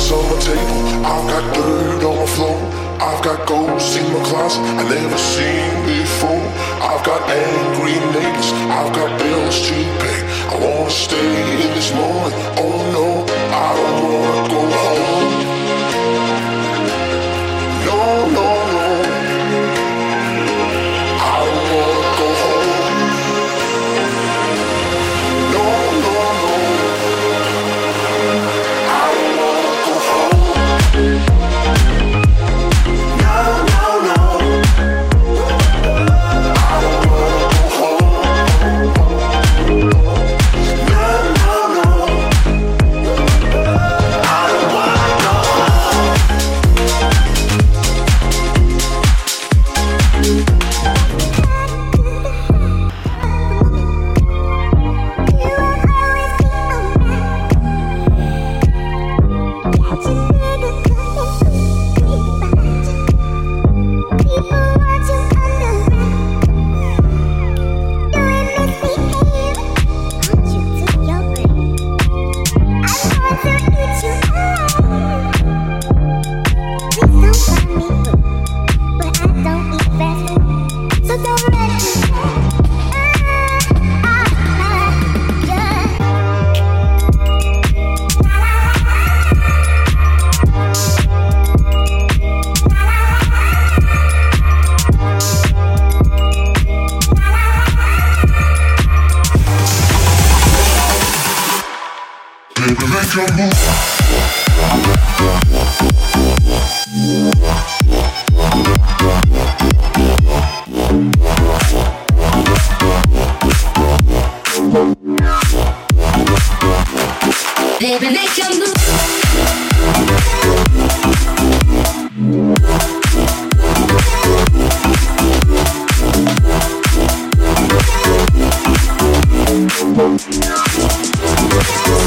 rocks on my table. I've got dirt on my floor. I've got ghosts in my closet I never seen before. I've got angry neighbors. I've got bills to pay. I wanna stay in this moment. Oh no. Baby, make move. Make move. Step